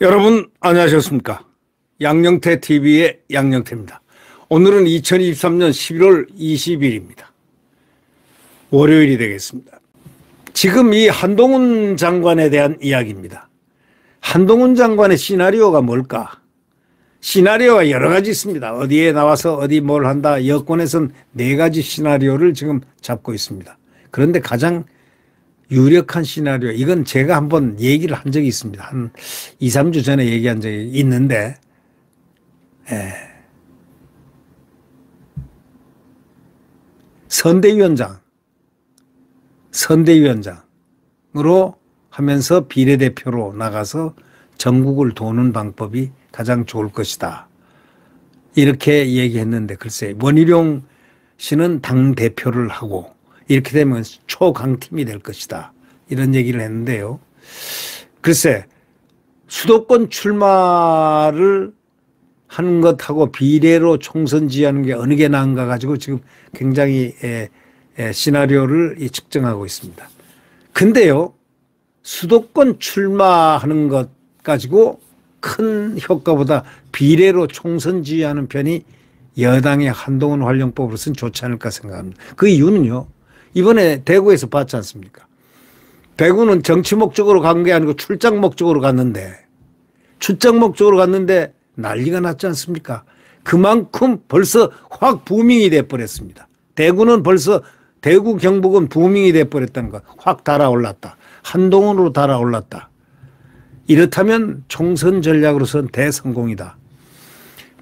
여러분 안녕하셨습니까? 양영태 TV의 양영태입니다. 오늘은 2023년 11월 20일입니다. 월요일이 되겠습니다. 지금 이 한동훈 장관에 대한 이야기입니다. 한동훈 장관의 시나리오가 뭘까? 시나리오가 여러 가지 있습니다. 어디에 나와서 어디 뭘 한다. 여권에선 네 가지 시나리오를 지금 잡고 있습니다. 그런데 가장 유력한 시나리오 이건 제가 한번 얘기를 한 적이 있습니다. 한 2, 3주 전에 얘기한 적이 있는데 예. 선대위원장 선대위원장으로 하면서 비례대표로 나가서 전국을 도는 방법이 가장 좋을 것이다. 이렇게 얘기했는데 글쎄 원희룡 씨는 당 대표를 하고 이렇게 되면 초강팀이 될 것이다. 이런 얘기를 했는데요. 글쎄, 수도권 출마를 하는 것하고 비례로 총선 지휘하는 게 어느 게 나은가 가지고 지금 굉장히 에, 에, 시나리오를 측정하고 있습니다. 근데요, 수도권 출마하는 것 가지고 큰 효과보다 비례로 총선 지휘하는 편이 여당의 한동훈 활용법으로서는 좋지 않을까 생각합니다. 그 이유는요. 이번에 대구에서 봤지 않습니까? 대구는 정치 목적으로 간 게 아니고 출장 목적으로 갔는데 출장 목적으로 갔는데 난리가 났지 않습니까? 그만큼 벌써 확 부밍이 돼 버렸습니다. 대구는 벌써 대구 경북은 부밍이 돼 버렸다는 거. 확 달아올랐다. 한동훈으로 달아올랐다. 이렇다면 총선 전략으로서는 대성공이다.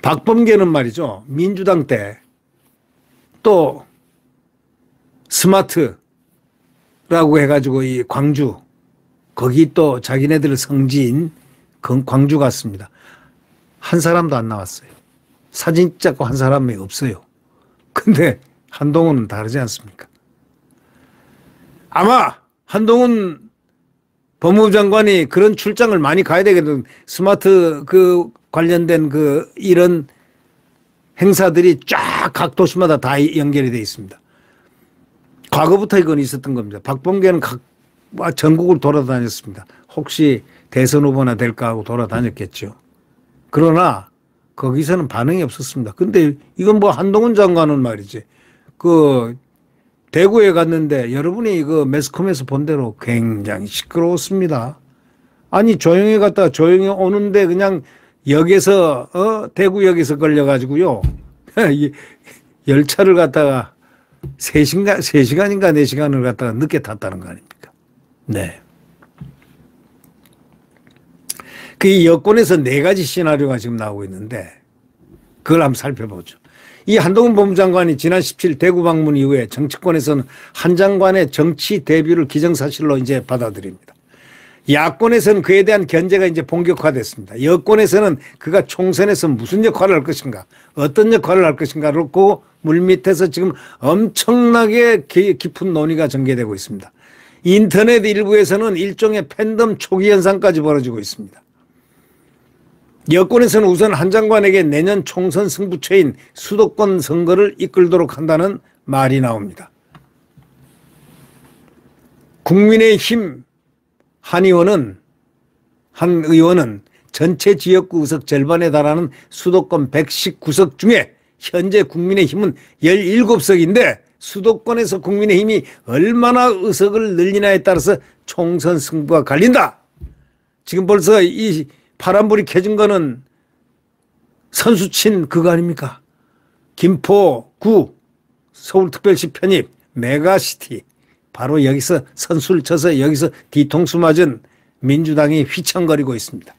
박범계는 말이죠. 민주당 때 또 스마트라고 해가지고 이 광주 거기 또 자기네들 성지인 광주 갔습니다. 한 사람도 안 나왔어요. 사진 찍고 한 사람이 없어요. 근데 한동훈은 다르지 않습니까? 아마 한동훈 법무부 장관이 그런 출장을 많이 가야 되거든. 스마트 그 관련된 그 이런 행사들이 쫙 각 도시마다 다 연결이 돼 있습니다. 과거부터 이건 있었던 겁니다. 박범계는 각 전국을 돌아다녔습니다. 혹시 대선 후보나 될까 하고 돌아다녔겠죠. 그러나 거기서는 반응이 없었습니다. 근데 이건 뭐 한동훈 장관은 말이지. 그 대구에 갔는데 여러분이 그 매스컴에서 본 대로 굉장히 시끄러웠습니다. 아니 조용히 갔다가 조용히 오는데 그냥 역에서 어 대구역에서 걸려가지고요 열차를 갔다가 3시간, 3시간인가 4시간을 갖다가 늦게 탔다는 거 아닙니까? 네. 그 여권에서 네 가지 시나리오가 지금 나오고 있는데 그걸 한번 살펴보죠. 이 한동훈 법무장관이 지난 17일 대구 방문 이후에 정치권에서는 한 장관의 정치 데뷔를 기정사실로 이제 받아들입니다. 야권에서는 그에 대한 견제가 이제 본격화됐습니다. 여권에서는 그가 총선에서 무슨 역할을 할 것인가, 어떤 역할을 할 것인가를 고 물밑에서 지금 엄청나게 깊은 논의가 전개되고 있습니다. 인터넷 일부에서는 일종의 팬덤 초기 현상까지 벌어지고 있습니다. 여권에서는 우선 한 장관에게 내년 총선 승부처인 수도권 선거를 이끌도록 한다는 말이 나옵니다. 국민의힘 한 의원은 한 의원은 전체 지역구 의석 절반에 달하는 수도권 119석 중에 현재 국민의힘은 17석인데 수도권에서 국민의힘이 얼마나 의석을 늘리냐에 따라서 총선 승부가 갈린다. 지금 벌써 이 파란불이 켜진 거는 선수친 그거 아닙니까? 김포구 서울특별시 편입 메가시티 바로 여기서 선수를 쳐서 여기서 뒤통수 맞은 민주당이 휘청거리고 있습니다.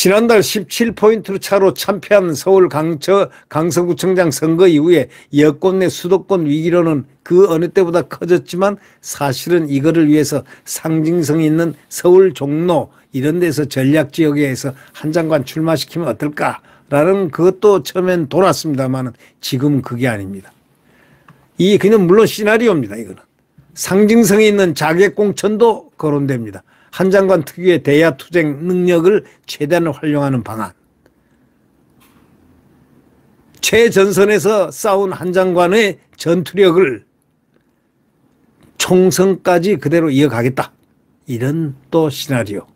지난달 17포인트 차로 참패한 서울 강처 강서구청장 선거 이후에 여권 내 수도권 위기로는 그 어느 때보다 커졌지만 사실은 이거를 위해서 상징성 있는 서울 종로 이런 데서 전략 지역에서 한 장관 출마시키면 어떨까라는 그것도 처음엔 돌았습니다만 지금 그게 아닙니다. 이 그냥 물론 시나리오입니다. 이거는 상징성이 있는 자객 공천도 거론됩니다. 한 장관 특유의 대야 투쟁 능력을 최대한 활용하는 방안. 최전선에서 싸운 한 장관의 전투력을 총선까지 그대로 이어가겠다. 이런 또 시나리오.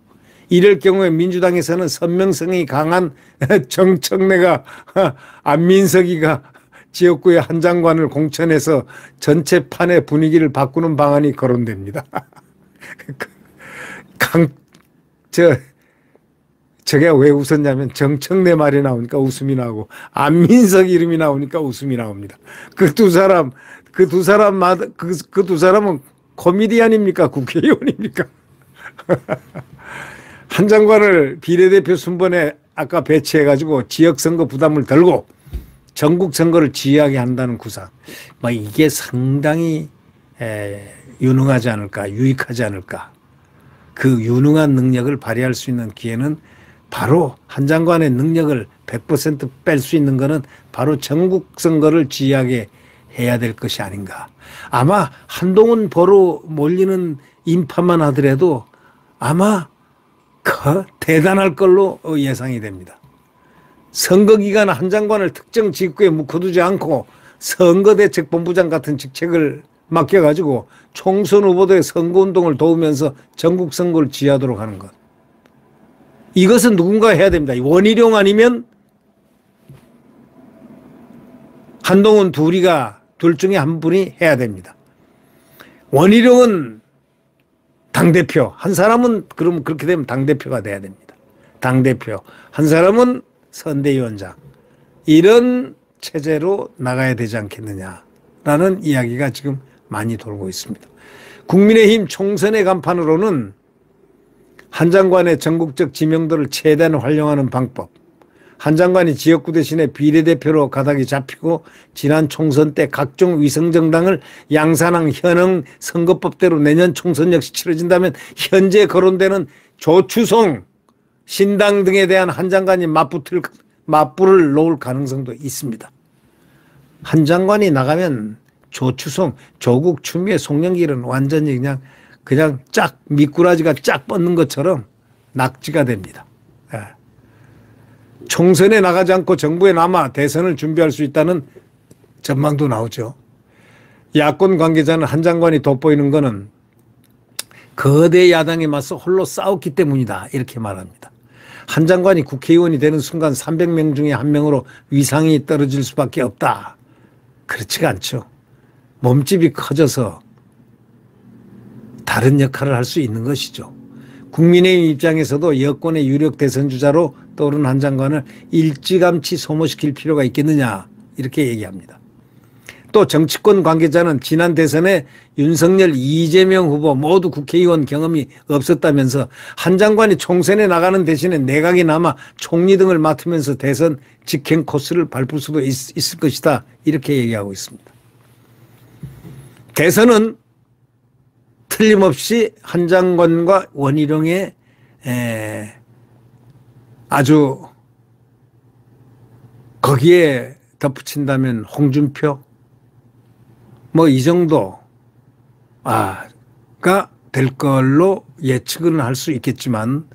이럴 경우에 민주당에서는 선명성이 강한 정청래가 안민석이가 지역구의 한 장관을 공천해서 전체 판의 분위기를 바꾸는 방안이 거론됩니다. 강, 저, 저게 왜 웃었냐면 정청래 말이 나오니까 웃음이 나오고 안민석 이름이 나오니까 웃음이 나옵니다. 그 두 사람, 그 두 사람마다, 그, 그 두 사람은 코미디언입니까? 국회의원입니까? 한 장관을 비례대표 순번에 아까 배치해가지고 지역선거 부담을 덜고 전국 선거를 지휘하게 한다는 구상. 뭐 이게 상당히 에, 유능하지 않을까, 유익하지 않을까. 그 유능한 능력을 발휘할 수 있는 기회는 바로 한 장관의 능력을 100%뺄 수 있는 것은 바로 전국 선거를 지휘하게 해야 될 것이 아닌가. 아마 한동훈 보러 몰리는 인파만 하더라도 아마 그 대단할 걸로 예상이 됩니다. 선거 기간 한 장관을 특정 직구에 묶어두지 않고 선거대책본부장 같은 직책을 맡겨가지고 총선 후보들의 선거운동을 도우면서 전국 선거를 지휘하도록 하는 것. 이것은 누군가 해야 됩니다. 원희룡 아니면 한동훈 둘이가 둘 중에 한 분이 해야 됩니다. 원희룡은 당대표, 한 사람은 그럼 그렇게 되면 당대표가 돼야 됩니다. 당대표. 한 사람은 선대위원장. 이런 체제로 나가야 되지 않겠느냐라는 이야기가 지금 많이 돌고 있습니다. 국민의힘 총선의 간판으로는 한 장관의 전국적 지명도를 최대한 활용하는 방법, 한 장관이 지역구 대신에 비례대표로 가닥이 잡히고 지난 총선 때 각종 위성정당을 양산한 현행 선거법대로 내년 총선 역시 치러진다면 현재 거론되는 조추송 신당 등에 대한 한 장관이 맞붙을 맞불을 놓을 가능성도 있습니다. 한 장관이 나가면 조추송, 조국 추미애 송영길은 완전히 그냥 그냥 쫙 미꾸라지가 쫙 뻗는 것처럼 낙지가 됩니다. 예. 총선에 나가지 않고 정부에 남아 대선을 준비할 수 있다는 전망도 나오죠. 야권 관계자는 한 장관이 돋보이는 것은 거대 야당에 맞서 홀로 싸웠기 때문이다. 이렇게 말합니다. 한 장관이 국회의원이 되는 순간 300명 중에 한 명으로 위상이 떨어질 수밖에 없다. 그렇지가 않죠. 몸집이 커져서 다른 역할을 할 수 있는 것이죠. 국민의힘 입장에서도 여권의 유력 대선 주자로 떠오른 한 장관을 일찌감치 소모시킬 필요가 있겠느냐 이렇게 얘기합니다. 또 정치권 관계자는 지난 대선에 윤석열, 이재명 후보 모두 국회의원 경험이 없었다면서 한 장관이 총선에 나가는 대신에 내각이 남아 총리 등을 맡으면서 대선 직행 코스를 밟을 수도 있, 있을 것이다 이렇게 얘기하고 있습니다. 대선은 틀림없이 한 장관과 원희룡의 아주 거기에 덧붙인다면 홍준표? 뭐 이 정도 아가 될 걸로 예측은 할 수 있겠지만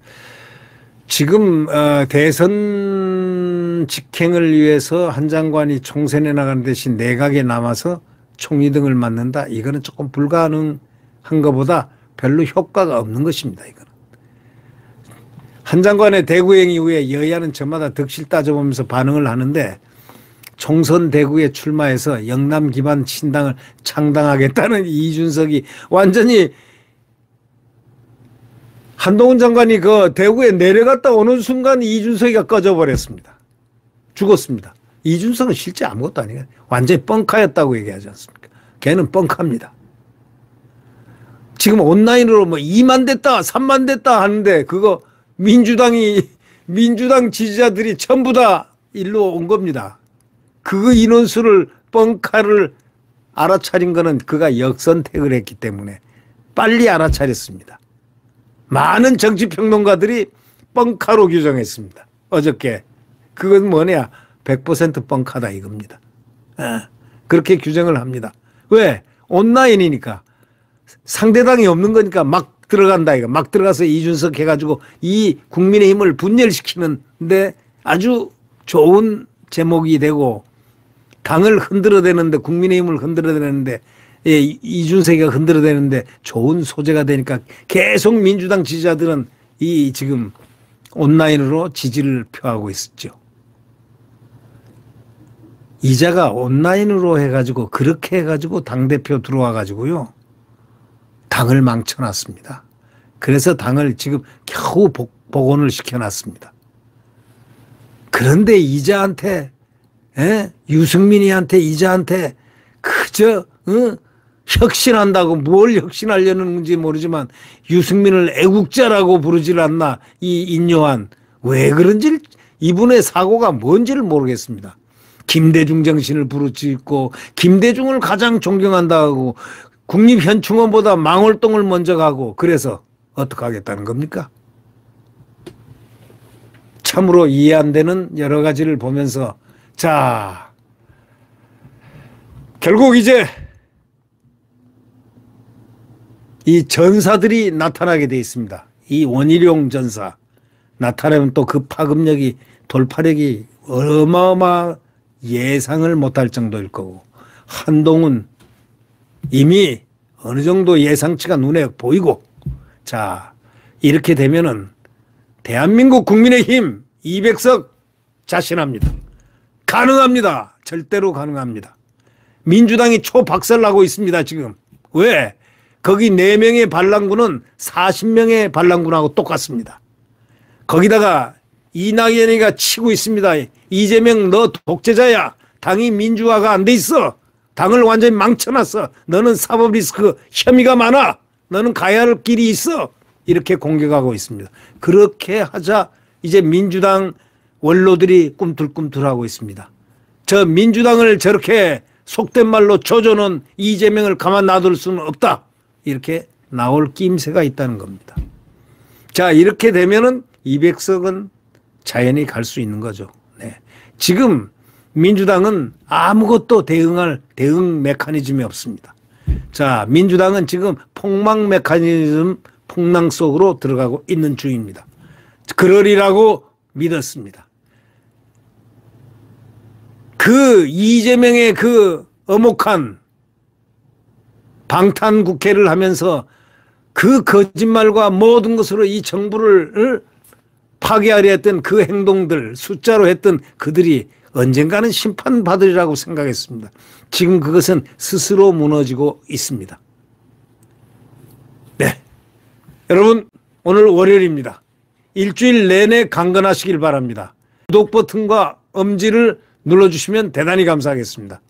지금 어, 대선 직행을 위해서 한 장관이 총선에 나가는 대신 내각에 남아서 총리 등을 맡는다 이거는 조금 불가능 한 것보다 별로 효과가 없는 것입니다. 이거는. 한 장관의 대구행 이후에 여야는 저마다 득실 따져보면서 반응을 하는데 총선 대구에 출마해서 영남 기반 신당을 창당하겠다는 이준석이 완전히 한동훈 장관이 그 대구에 내려갔다 오는 순간 이준석이가 꺼져버렸습니다. 죽었습니다. 이준석은 실제 아무것도 아니에요. 완전히 뻥카였다고 얘기하지 않습니까? 걔는 뻥카입니다. 지금 온라인으로 뭐 2만 됐다, 3만 됐다 하는데 그거 민주당이 민주당 지지자들이 전부 다 일로 온 겁니다. 그 인원수를 뻥카를 알아차린 거는 그가 역선택을 했기 때문에 빨리 알아차렸습니다. 많은 정치평론가들이 뻥카로 규정했습니다. 어저께. 그건 뭐냐? 100% 뻥카다 이겁니다. 아, 그렇게 규정을 합니다. 왜? 온라인이니까. 상대당이 없는 거니까 막 들어간다 이거 막 들어가서 이준석 해가지고 이 국민의힘을 분열시키는데 아주 좋은 제목이 되고 당을 흔들어대는데 국민의힘을 흔들어대는데 예, 이- 이준석이가 흔들어대는데 좋은 소재가 되니까 계속 민주당 지지자들은 이 지금 온라인으로 지지를 표하고 있었죠. 이자가 온라인으로 해가지고 그렇게 해가지고 당대표 들어와 가지고요. 당을 망쳐놨습니다. 그래서 당을 지금 겨우 복, 복원을 시켜놨습니다. 그런데 이자한테 예? 유승민이한테 이자한테 그저 어? 혁신한다고 뭘 혁신하려는 건지 모르지만 유승민을 애국자라고 부르질 않나 이 인요한 왜 그런지 이분의 사고가 뭔지를 모르겠습니다. 김대중 정신을 부르짖고 김대중을 가장 존경한다고 국립현충원보다 망월동을 먼저 가고 그래서 어떻게 하겠다는 겁니까? 참으로 이해 안 되는 여러 가지를 보면서 자 결국 이제 이 전사들이 나타나게 돼 있습니다. 이 원희룡 전사 나타나면 또 그 파급력이 돌파력이 어마어마 예상을 못할 정도일 거고 한동훈 이미 어느 정도 예상치가 눈에 보이고 자 이렇게 되면은 대한민국 국민의힘 200석 자신합니다. 가능합니다. 절대로 가능합니다. 민주당이 초박살나고 있습니다. 지금 왜 거기 4명의 반란군은 40명의 반란군하고 똑같습니다. 거기다가 이낙연이가 치고 있습니다. 이재명 너 독재자야. 당이 민주화가 안 돼 있어. 당을 완전히 망쳐놨어. 너는 사법 리스크 혐의가 많아. 너는 가야 할 길이 있어. 이렇게 공격하고 있습니다. 그렇게 하자 이제 민주당 원로들이 꿈틀꿈틀하고 있습니다. 저 민주당을 저렇게 속된 말로 조조는 이재명을 가만 놔둘 수는 없다. 이렇게 나올 낌새가 있다는 겁니다. 자, 이렇게 되면은 200석은 자연히 갈 수 있는 거죠. 네. 지금 민주당은 아무것도 대응할 대응 메커니즘이 없습니다. 자, 민주당은 지금 폭망 메커니즘 폭랑 속으로 들어가고 있는 중입니다. 그러리라고 믿었습니다. 그 이재명의 그 어목한 방탄 국회를 하면서 그 거짓말과 모든 것으로 이 정부를 파괴하려 했던 그 행동들 숫자로 했던 그들이 언젠가는 심판받으리라고 생각했습니다. 지금 그것은 스스로 무너지고 있습니다. 네. 여러분, 오늘 월요일입니다. 일주일 내내 강건하시길 바랍니다. 구독 버튼과 엄지를 눌러주시면 대단히 감사하겠습니다.